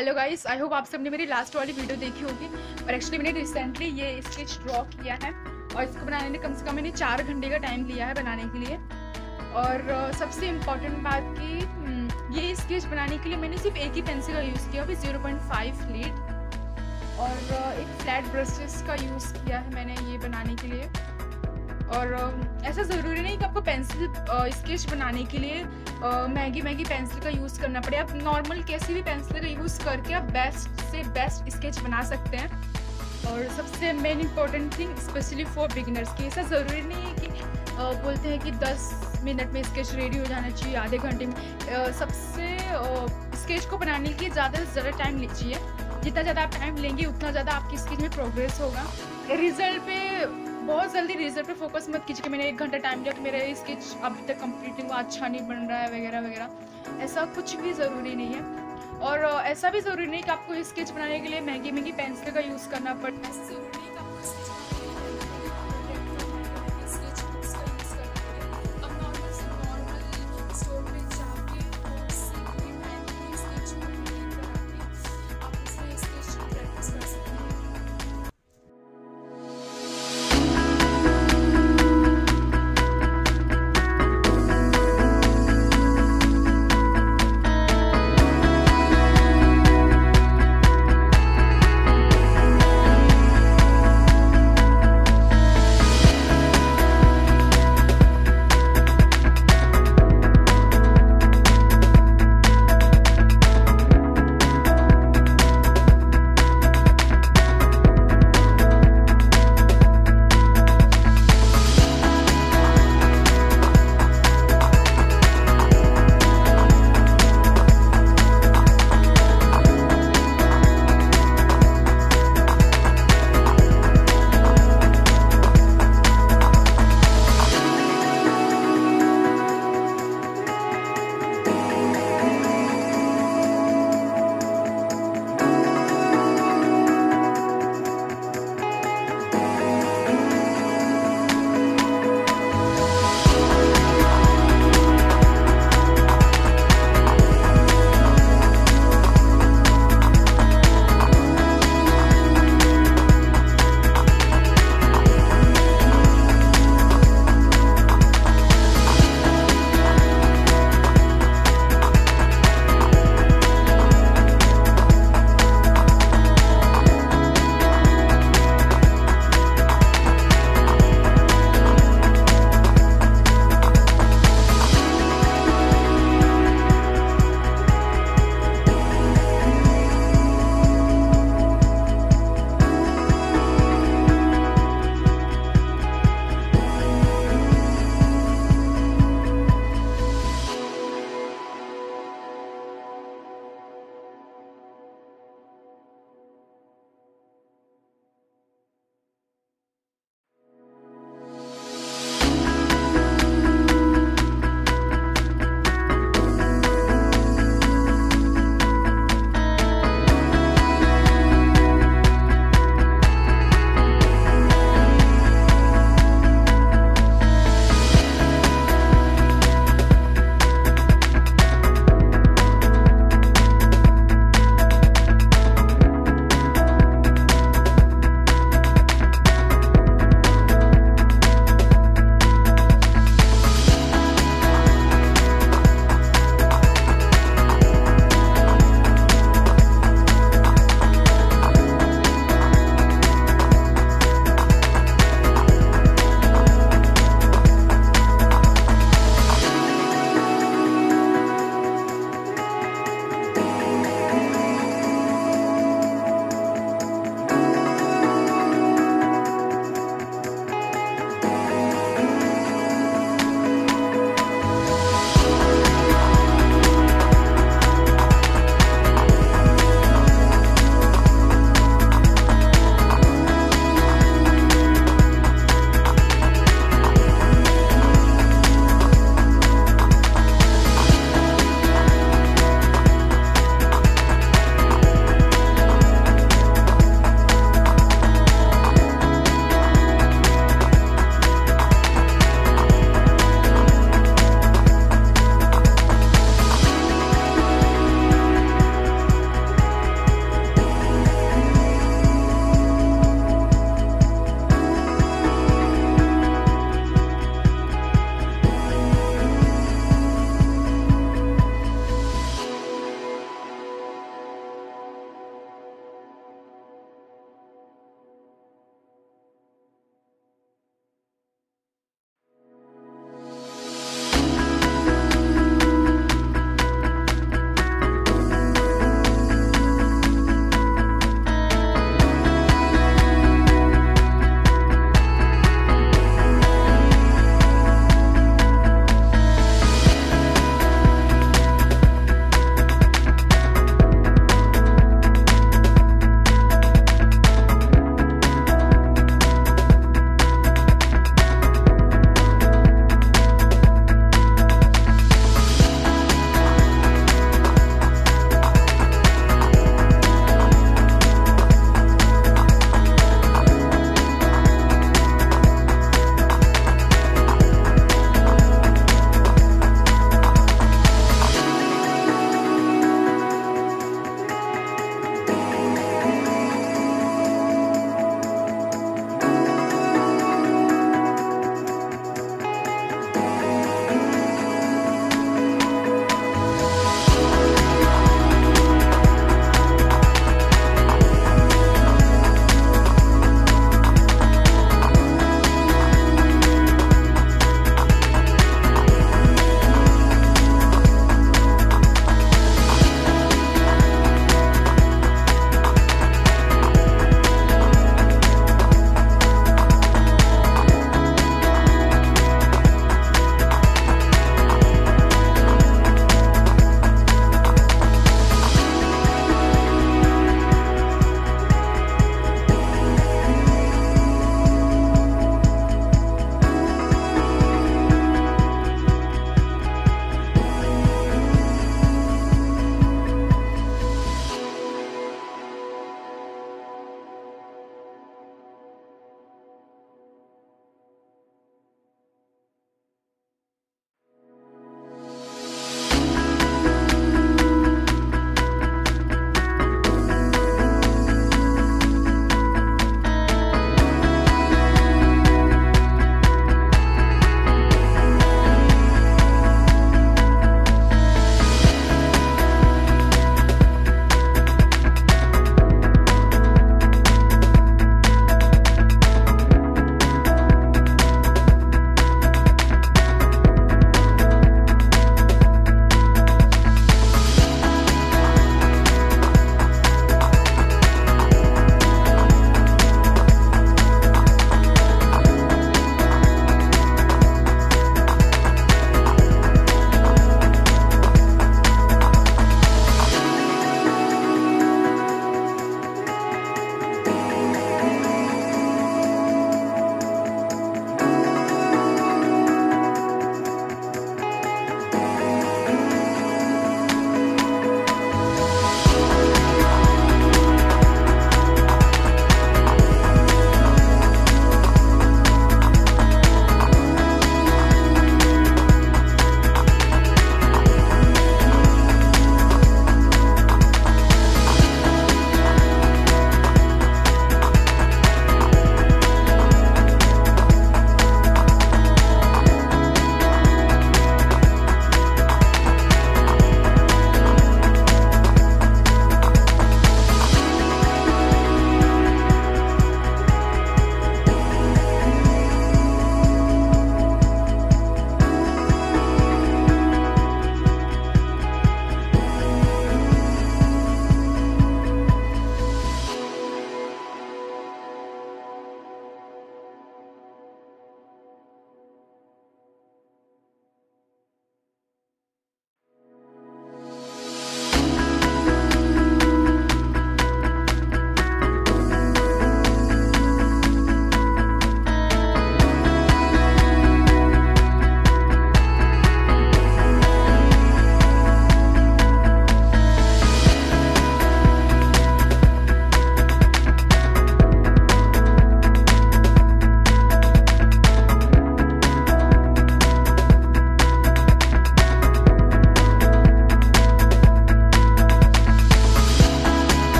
Hello guys I hope आप सबने मेरी लास्ट वाली वीडियो देखी होगी और एक्चुअली मैंने रिसेंटली ये स्केच ड्रॉ किया है और इसको बनाने में कम से कम मैंने चार घंटे का टाइम लिया है बनाने के लिए। और सबसे इंपॉर्टेंट बात कि हम्म, ये स्केच बनाने के लिए मैंने सिर्फ़ एक ही पेंसिल का यूज़ किया ज़ीरो पॉइंट फाइव लीड और एक फ्लैट ब्रशेस का यूज़ किया है मैंने ये बनाने के लिए। और ऐसा ज़रूरी नहीं कि आपको पेंसिल स्केच बनाने के लिए महँगी महँगी पेंसिल का यूज़ करना पड़े। आप नॉर्मल कैसी भी पेंसिल का यूज़ करके आप बेस्ट से बेस्ट स्केच बना सकते हैं। और सबसे main important thing specially for beginners की, ऐसा ज़रूरी नहीं है कि बोलते हैं कि 10 मिनट में स्केच रेडी हो जाना चाहिए, आधे घंटे में। सबसे स्केच को बनाने के लिए ज़्यादा से ज़्यादा टाइम लीजिए। जितना ज़्यादा आप टाइम लेंगे, उतना ज़्यादा आपकी स्केच में प्रोग्रेस होगा। रिज़ल्ट पे बहुत जल्दी रिज़ल्ट पे फोकस मत कीजिए कि मैंने एक घंटा टाइम लिया तो मेरा स्केच अभी तक कंप्लीट नहीं हुआ अच्छा नहीं बन रहा है, वगैरह वगैरह। ऐसा कुछ भी ज़रूरी नहीं है। और ऐसा भी ज़रूरी नहीं कि आपको स्केच बनाने के लिए महँगी महँगी पेंसिल का यूज़ करना पड़े